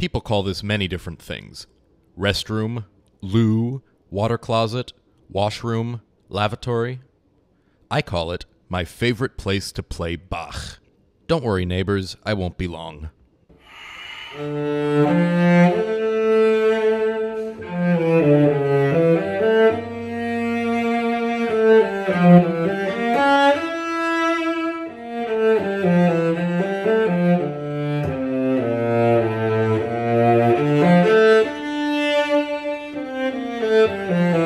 People call this many different things restroom, loo, water closet, washroom, lavatory. I call it my favorite place to play Bach. Don't worry, neighbors, I won't be long. Música